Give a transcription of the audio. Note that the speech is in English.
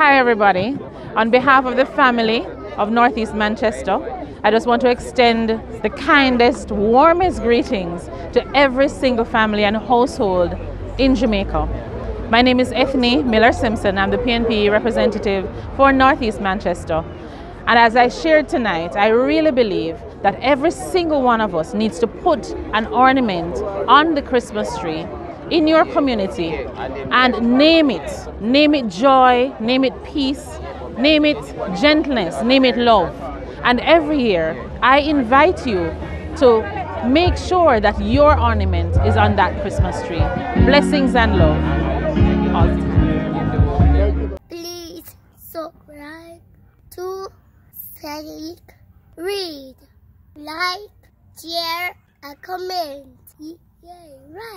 Hi, everybody. On behalf of the family of Northeast Manchester, I just want to extend the kindest, warmest greetings to every single family and household in Jamaica. My name is Ethne Miller Simpson. I'm the PNP representative for Northeast Manchester. And as I shared tonight, I really believe that every single one of us needs to put an ornament on the Christmas tree in your community and name it. Name it joy, name it peace, name it gentleness, name it love. And every year, I invite you to make sure that your ornament is on that Christmas tree. Blessings and love. Please subscribe to Cedric Read. Like, share, and comment. Yeah, right.